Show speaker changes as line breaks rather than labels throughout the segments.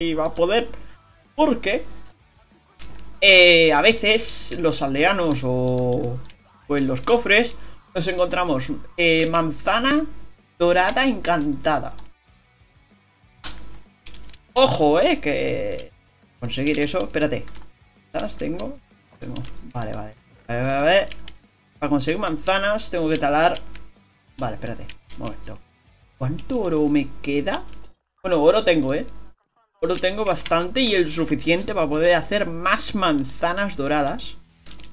iba a poder. Porque eh, a veces los aldeanos o, o, en los cofres nos encontramos eh, manzana dorada encantada. Ojo, eh, que conseguir eso. Espérate. ¿Las tengo? tengo? Vale, vale. A ver, a ver. Para conseguir manzanas tengo que talar. Vale, espérate. Un momento. ¿Cuánto oro me queda? Bueno, oro tengo, ¿eh? Oro tengo bastante y el suficiente para poder hacer más manzanas doradas.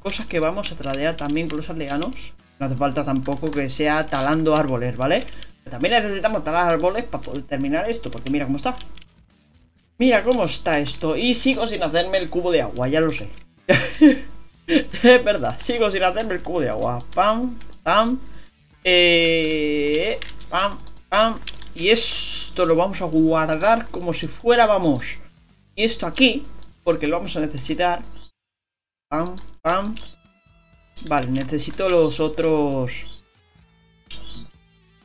Cosas que vamos a tradear también con los aldeanos. No hace falta tampoco que sea talando árboles, ¿vale? Pero también necesitamos talar árboles para poder terminar esto, porque mira cómo está. Mira cómo está esto. Y sigo sin hacerme el cubo de agua, ya lo sé. es verdad, sigo sin hacerme el cubo de agua. Pam, pam. Eh, pam, pam. Y esto lo vamos a guardar como si fuera, vamos. Y esto aquí, porque lo vamos a necesitar. Pam, pam. Vale, necesito los otros...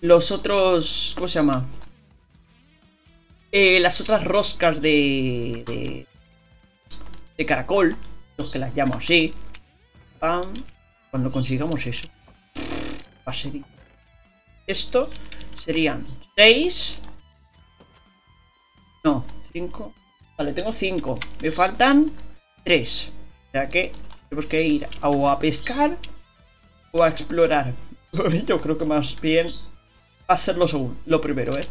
Los otros... ¿Cómo se llama? Eh, las otras roscas de, de... De caracol. Los que las llamo así. Pam. Cuando consigamos eso. Esto serían 6. No, 5. Vale, tengo 5. Me faltan 3. O sea que tenemos que ir o a pescar o a explorar. Yo creo que más bien va a ser lo segundo, lo primero, ¿eh?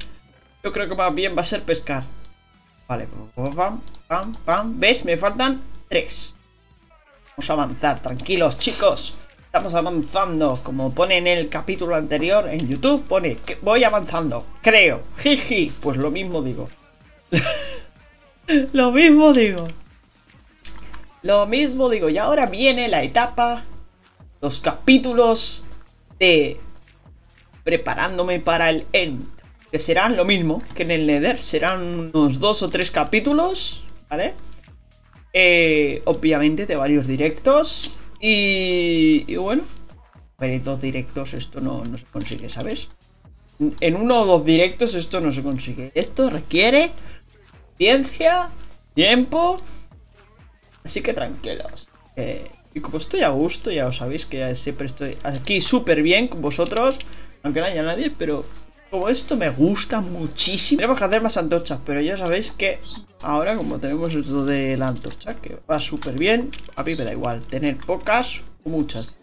Yo creo que más bien va a ser pescar. Vale, pam, pam, pam. ¿Ves? Me faltan 3. Vamos a avanzar, tranquilos, chicos. Estamos avanzando, como pone en el capítulo anterior en YouTube, pone que voy avanzando, creo, jiji, pues lo mismo digo. lo mismo digo. Lo mismo digo, y ahora viene la etapa, los capítulos de preparándome para el end, que serán lo mismo que en el Nether, serán unos dos o tres capítulos, ¿vale? Eh, obviamente de varios directos, y, bueno, pero en dos directos esto no, no se consigue, ¿sabes? En uno o dos directos esto no se consigue. Esto requiere ciencia, tiempo. Así que tranquilos. Eh, y como estoy a gusto, ya os sabéis que siempre estoy aquí súper bien con vosotros. Aunque no haya nadie, pero como esto me gusta muchísimo. Tenemos que hacer más antorchas, pero ya sabéis que ahora como tenemos esto de la antorcha, que va súper bien, a mí me da igual tener pocas o muchas.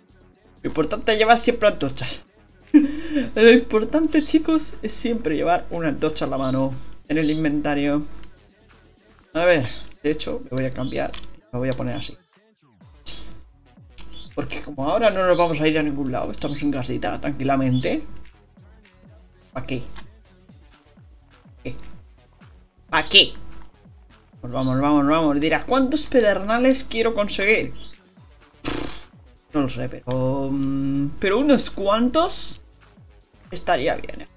Lo importante es llevar siempre antorchas. Lo importante, chicos, es siempre llevar una antorcha a la mano en el inventario. A ver, de hecho, me voy a cambiar. Me voy a poner así. Porque como ahora no nos vamos a ir a ningún lado, estamos en casita tranquilamente. ¿Para qué? ¿Para qué? Pues vamos, vamos, vamos. Dirás, ¿cuántos pedernales quiero conseguir? No lo sé, pero... Mm, pero unos cuantos estaría bien. ¿eh?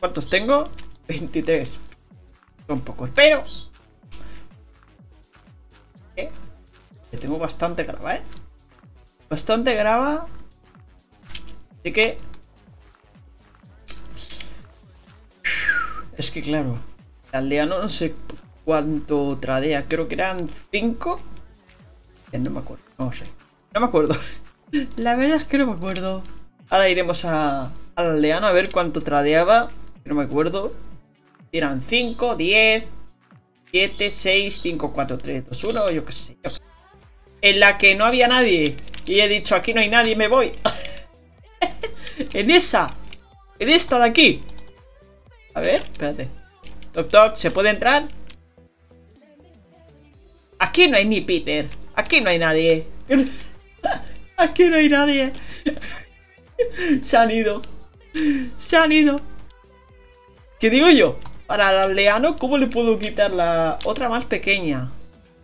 ¿Cuántos tengo? 23. Son pocos, pero... ¿Qué? tengo bastante grava, ¿eh? Bastante grava. Así que... Es que claro, el aldeano no sé cuánto tradea, creo que eran 5. No me acuerdo, no sé. No me acuerdo. La verdad es que no me acuerdo. Ahora iremos a, al aldeano a ver cuánto tradeaba. No me acuerdo. Eran 5, 10, 7, 6, 5, 4, 3, 2, 1, yo qué sé. En la que no había nadie. Y he dicho, aquí no hay nadie, me voy. en esa. En esta de aquí. A ver, espérate. Toc, toc, ¿se puede entrar? Aquí no hay ni Peter. Aquí no hay nadie. Aquí no hay nadie. Se han ido. Se han ido. ¿Qué digo yo? Para el aldeano, ¿cómo le puedo quitar la otra más pequeña?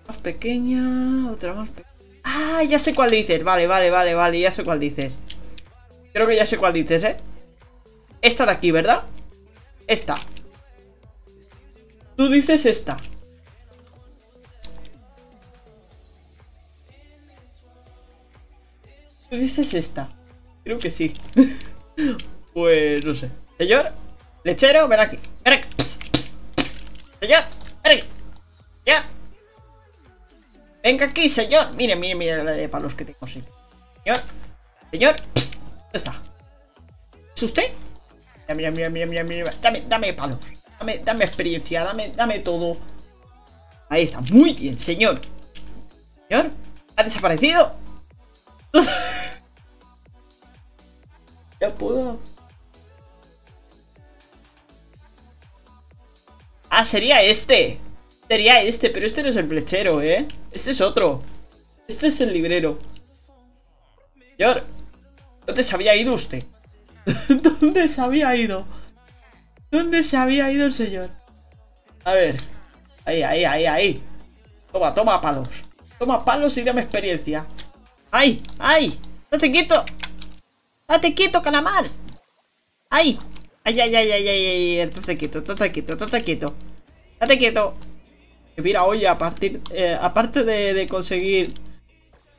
Más pequeña, otra más pequeña. Ah, ya sé cuál dices. Vale, vale, vale, vale, ya sé cuál dices. Creo que ya sé cuál dices, ¿eh? Esta de aquí, ¿verdad? Esta. Tú dices esta. Tú dices esta. Creo que sí. pues no sé. Señor, lechero, ven aquí. Ven aquí. Señor, ven Ya. Venga aquí, señor. Mire, mire, mire la de palos que tengo. Sí. Señor. Señor. ¿Dónde está? ¿Es usted? Mira, mira, mira, mira, mira. Dame, dame palos. Dame, dame experiencia. Dame, dame todo. Ahí está. Muy bien, señor. Señor. ¿Ha desaparecido? ya puedo. Ah, sería este. Sería este, pero este no es el flechero, ¿eh? Este es otro. Este es el librero. Señor, ¿dónde se había ido usted? ¿Dónde se había ido? ¿Dónde se había ido el señor? A ver. Ahí, ahí, ahí, ahí. Toma, toma palos. Toma palos y dame experiencia. ¡Ay! ¡Ay! ¡Date quieto! ¡Date quieto, calamar! ¡Ay! ¡Ay, ay, ay, ay, ay! ay! ¡Date quieto, date quieto, date quieto! ¡Date quieto! Mira, oye, a partir, eh, aparte de, de, conseguir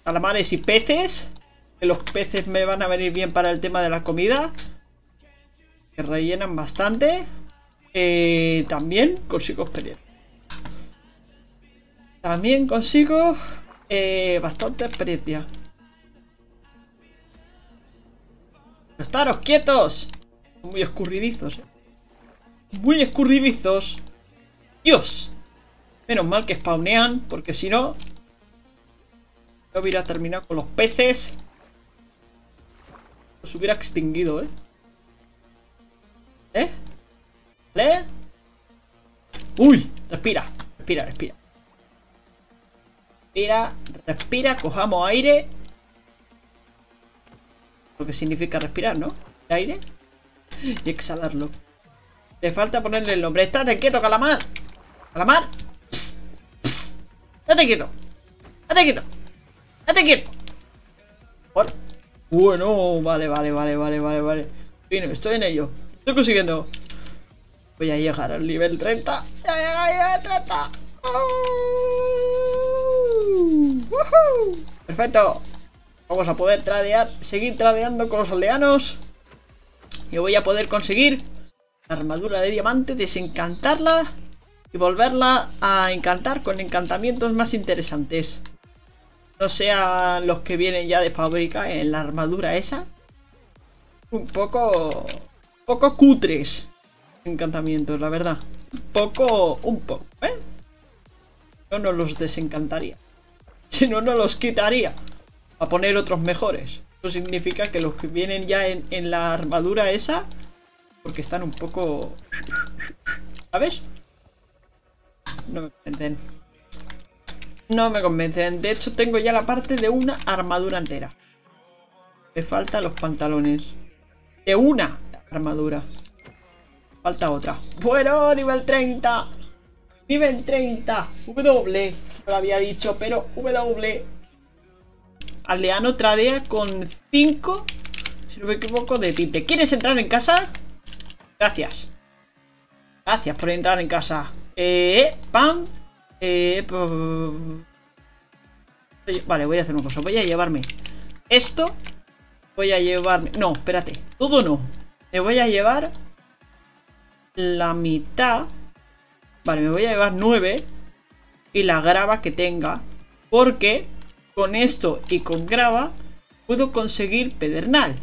calamares y peces, que los peces me van a venir bien para el tema de la comida, que rellenan bastante, eh, también consigo experiencia. También consigo eh, bastante experiencia. ¡Estaros quietos! Muy escurridizos, eh. Muy escurridizos. ¡Dios! Menos mal que spawnean, porque si no... Yo hubiera terminado con los peces. Los hubiera extinguido, ¿eh? ¿Eh? ¿Eh? ¡Uy! Respira, respira, respira. Respira, respira, cojamos aire. Lo que significa respirar, ¿no? Aire. Y exhalarlo. Le falta ponerle el nombre. ¡Estate quieto, calamar! ¡Calamar! ¡Date quieto! ¡Date quieto! ¡Date quieto! Bueno, vale, vale, vale, vale, vale, vale. Estoy en ello. Estoy consiguiendo. Voy a llegar al nivel 30. ¡Ya llegar al 30! Perfecto. Vamos a poder tradear, seguir tradeando con los aldeanos. Y voy a poder conseguir la armadura de diamante, desencantarla y volverla a encantar con encantamientos más interesantes. No sean los que vienen ya de fábrica en la armadura esa. Un poco... Un poco cutres encantamientos, la verdad. Un poco... Un poco, ¿eh? Yo no los desencantaría. Si no, no los quitaría. A poner otros mejores. Eso significa que los que vienen ya en, en la armadura esa... Porque están un poco... ¿Sabes? No me convencen. No me convencen. De hecho, tengo ya la parte de una armadura entera. Me faltan los pantalones. De una armadura. Falta otra. Bueno, nivel 30. Nivel 30. W. No lo había dicho, pero W. Aldeano tradea con 5. Si no me equivoco, de tinte. ¿Quieres entrar en casa? Gracias. Gracias por entrar en casa. Eh, pam. Eh, vale, voy a hacer una cosa. Voy a llevarme esto. Voy a llevarme... No, espérate. Todo no. Me voy a llevar la mitad. Vale, me voy a llevar 9. Y la grava que tenga. Porque con esto y con grava puedo conseguir pedernal.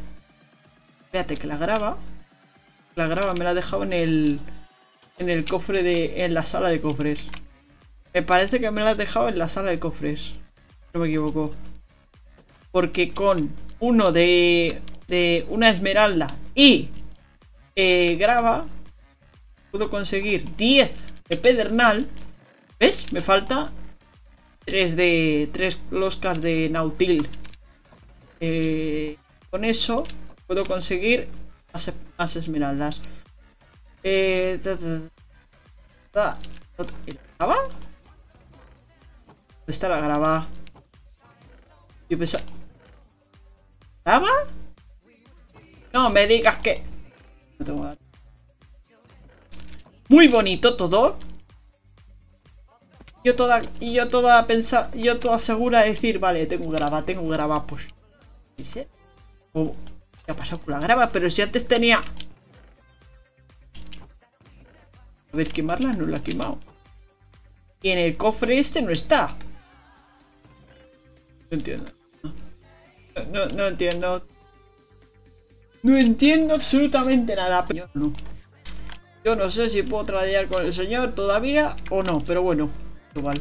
Espérate que la grava... La grava me la ha dejado en el en el cofre de... en la sala de cofres. Me parece que me lo has dejado en la sala de cofres. No me equivoco. Porque con uno de, de una esmeralda y eh, grava, puedo conseguir 10 de pedernal. ¿Ves? Me falta 3 de 3 closcas de nautil. Eh, con eso puedo conseguir más, esmeraldas. Eh, ¿La grava? ¿Dónde está la grava? Yo pensaba... ¿Grava? No me digas que... No tengo... Muy bonito todo. Yo toda... Yo toda pensar... Yo toda segura de decir, vale, tengo grava, tengo grava, pues... ¿Qué oh, ¿Qué ha pasado con la grava? Pero si antes tenía... A ver, quemarla no la he quemado. Y en el cofre este no está. No entiendo. No, no entiendo. No entiendo absolutamente nada. No. Yo no sé si puedo tradear con el señor todavía o no, pero bueno, igual.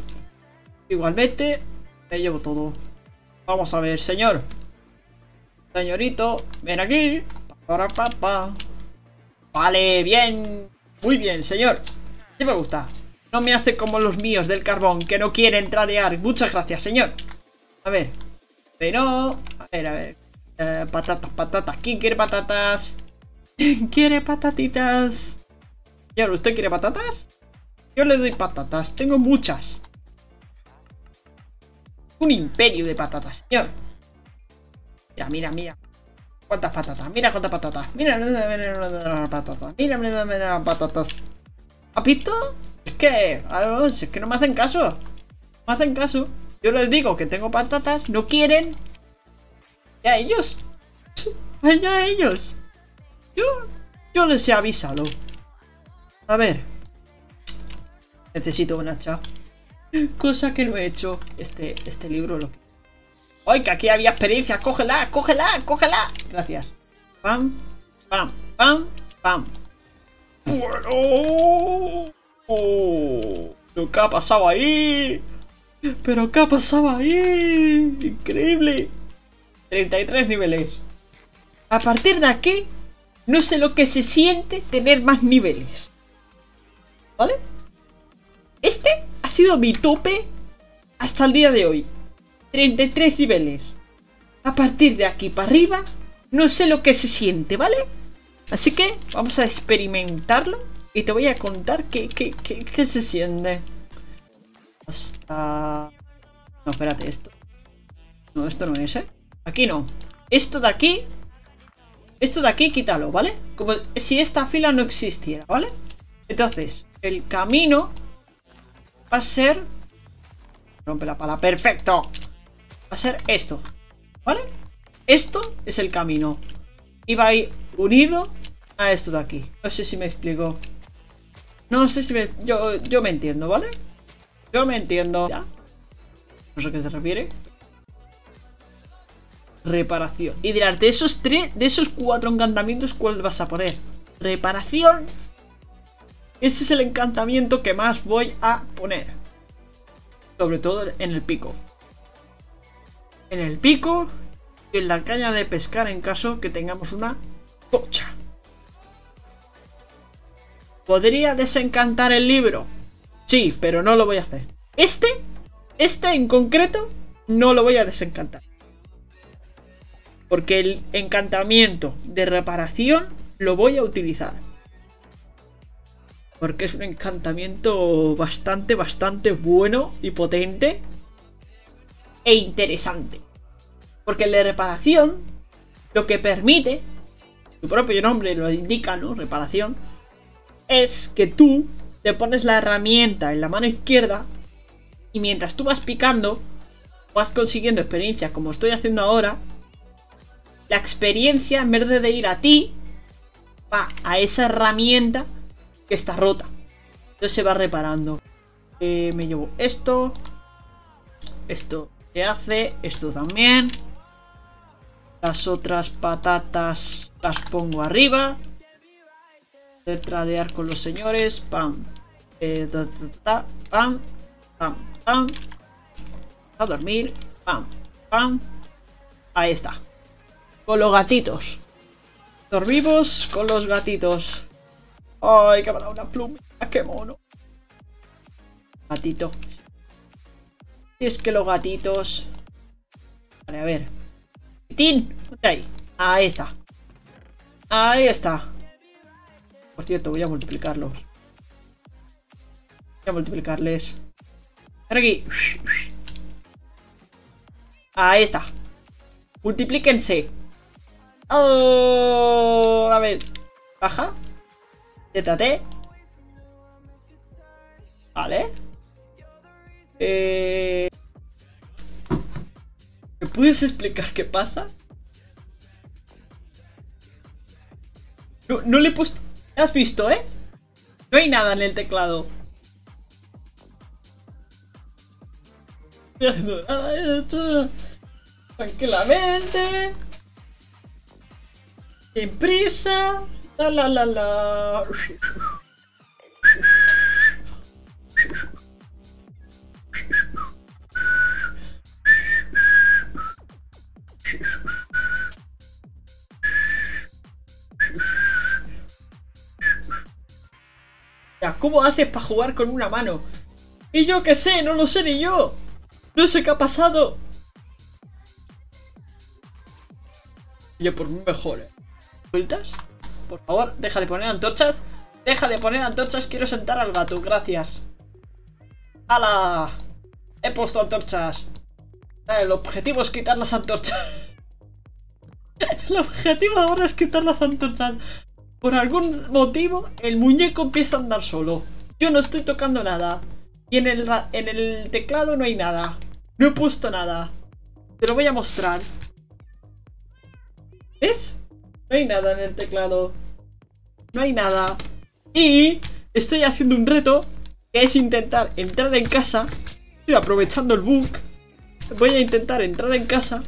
Igualmente, me llevo todo. Vamos a ver, señor. Señorito, ven aquí. Para papá. Vale, bien. Muy bien, señor. Sí me gusta. No me hace como los míos del carbón, que no quieren tradear. Muchas gracias, señor. A ver. Pero... A ver, a ver. Eh, patatas, patatas. ¿Quién quiere patatas? ¿Quién quiere patatitas? Señor, ¿usted quiere patatas? Yo le doy patatas. Tengo muchas. Un imperio de patatas, señor. Mira, mira, mira. ¿Cuántas patatas? Mira cuántas patatas. Mira, mira, patatas. Mira, mira, mira, patatas. ¿Has visto? Es que, es que no me hacen caso. No me hacen caso. Yo les digo que tengo patatas, no quieren. Ya ellos. Allá ellos. Yo, yo les he avisado. A ver. Necesito una hacha. Cosa que no he hecho. Este, este libro lo que... ¡Ay, que aquí había experiencia! ¡Cógela! ¡Cógela! ¡Cógela! Gracias. Pam, pam, pam, pam. Bueno. Oh, ¿Qué ha pasado ahí? ¿Pero qué ha pasado ahí? Increíble. 33 niveles. A partir de aquí, no sé lo que se siente tener más niveles. ¿Vale? Este ha sido mi tope hasta el día de hoy. 33 niveles. A partir de aquí para arriba, no sé lo que se siente, ¿vale? Así que vamos a experimentarlo y te voy a contar qué, qué, qué, se siente. No, espérate, esto. No, esto no es, ¿eh? Aquí no. Esto de aquí... Esto de aquí quítalo, ¿vale? Como si esta fila no existiera, ¿vale? Entonces, el camino va a ser... Rompe la pala, perfecto a ser esto, ¿vale? Esto es el camino. Y va a ir unido a esto de aquí. No sé si me explico. No sé si me... Yo, yo me entiendo, ¿vale? Yo me entiendo. ¿Ya? No sé a qué se refiere. Reparación. Y dirás, de esos tres, de esos cuatro encantamientos, ¿cuál vas a poner? Reparación. Ese es el encantamiento que más voy a poner. Sobre todo en el pico en el pico y en la caña de pescar en caso que tengamos una tocha. ¿Podría desencantar el libro? Sí, pero no lo voy a hacer. Este, este en concreto, no lo voy a desencantar. Porque el encantamiento de reparación lo voy a utilizar. Porque es un encantamiento bastante, bastante bueno y potente e interesante. Porque el de reparación lo que permite, su propio nombre lo indica, ¿no? Reparación, es que tú te pones la herramienta en la mano izquierda y mientras tú vas picando, vas consiguiendo experiencia como estoy haciendo ahora, la experiencia en vez de ir a ti, va a esa herramienta que está rota. Entonces se va reparando. Eh, me llevo esto, esto se hace, esto también. Las otras patatas las pongo arriba. De tradear con los señores. Pam. Eh, pam. Pam. Pam. A dormir. Pam. Pam. Ahí está. Con los gatitos. Dormimos con los gatitos. Ay, que me ha dado una pluma. Qué mono. Gatito. Y es que los gatitos... Vale, a ver. ¡Tin! ahí? Ahí está. Ahí está. Por cierto, voy a multiplicarlos. A multiplicarles. Ven aquí. Ahí está. Multiplíquense. Oh, a ver. Baja. ZT. Vale. Eh... ¿Me puedes explicar qué pasa? No, no le he puesto... ¿Has visto, eh? No hay nada en el teclado. Tranquilamente. Sin prisa. La la la la. ¿cómo haces para jugar con una mano? Y yo qué sé, no lo sé ni yo. No sé qué ha pasado. Yo por mejor, ¿eh? ¿Sueltas? Por favor, deja de poner antorchas. Deja de poner antorchas, quiero sentar al gato, gracias. ¡Hala! He puesto antorchas. El objetivo es quitar las antorchas. El objetivo ahora es quitar las antorchas. Por algún motivo, el muñeco empieza a andar solo. Yo no estoy tocando nada. Y en el, en el teclado no hay nada. No he puesto nada. Te lo voy a mostrar. ¿Ves? No hay nada en el teclado. No hay nada. Y estoy haciendo un reto que es intentar entrar en casa. Estoy aprovechando el bug. Voy a intentar entrar en casa.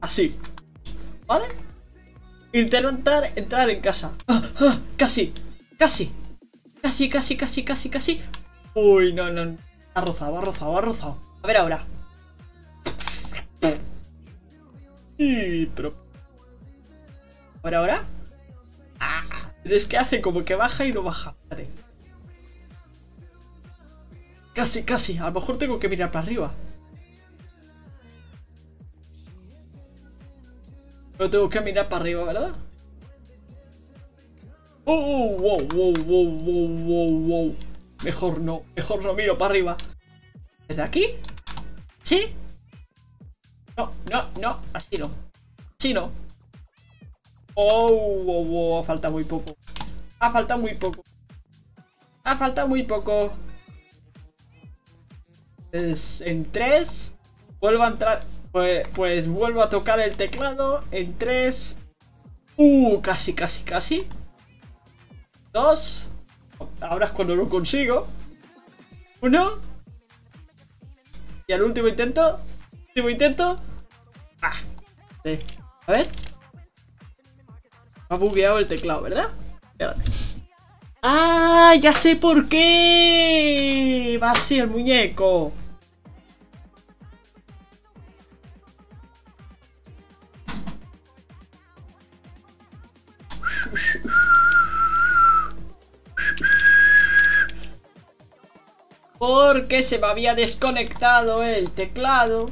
Así. ¿Vale? Intentar entrar en casa. Ah, ah, casi. Casi. Casi, casi, casi, casi, casi. Uy, no, no. Ha rozado, ha rozado, ha rozado. A ver ahora. Sí, pero... ¿Ahora, ahora? Ah, es que hace como que baja y no baja. Casi, casi. A lo mejor tengo que mirar para arriba. No tengo que mirar para arriba, ¿verdad? ¡Oh! ¡Wow! ¡Wow! ¡Wow! ¡Wow! ¡Wow! ¡Wow! Mejor no, mejor no miro para arriba. ¿Desde aquí? ¿Sí? No, no, no, así no. Así no. Oh, oh, oh, falta muy poco. Ha faltado muy poco. Ha faltado muy poco. Pues en 3. Vuelvo a entrar. Pues, pues vuelvo a tocar el teclado. En 3. Uh, casi, casi, casi. 2. Ahora es cuando lo consigo. Uno. Y al último intento. Último intento. Ah. A ver. Ha bugueado el teclado, ¿verdad? ¡Ah! Ya sé por qué. Va a ser el muñeco. Porque se me había desconectado el teclado.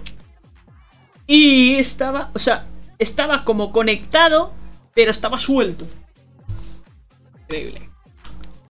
Y estaba, o sea, estaba como conectado, pero estaba suelto. Increíble.